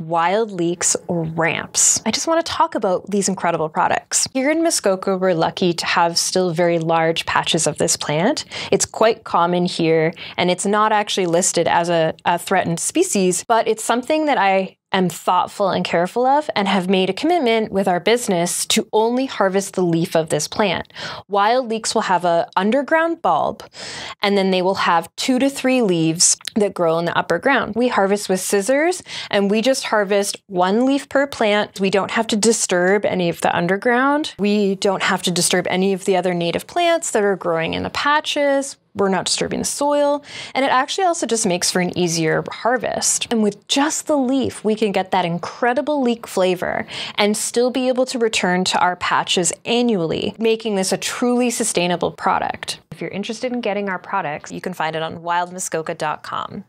Wild Leeks or ramps. I just want to talk about these incredible products. Here in Muskoka, we're lucky to have still very large patches of this plant. It's quite common here, and it's not actually listed as a, a threatened species, but it's something that I am thoughtful and careful of and have made a commitment with our business to only harvest the leaf of this plant. Wild leeks will have a underground bulb and then they will have two to three leaves that grow in the upper ground. We harvest with scissors and we just harvest one leaf per plant. We don't have to disturb any of the underground. We don't have to disturb any of the other native plants that are growing in the patches we're not disturbing the soil, and it actually also just makes for an easier harvest. And with just the leaf, we can get that incredible leek flavor and still be able to return to our patches annually, making this a truly sustainable product. If you're interested in getting our products, you can find it on wildmuskoka.com.